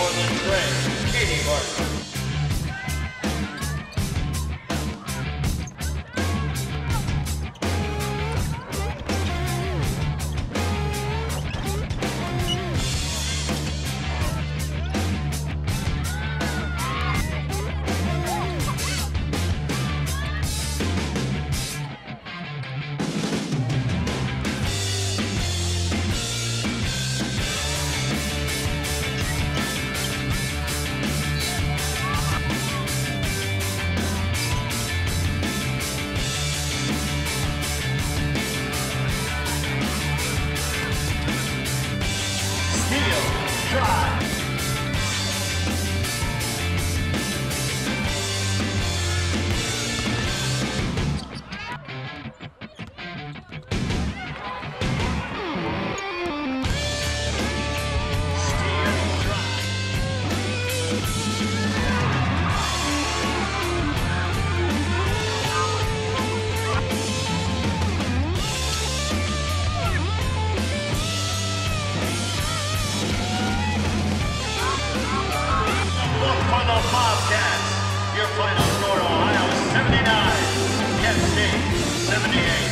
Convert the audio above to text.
Portland Trail, Katie Martin. Steel 78.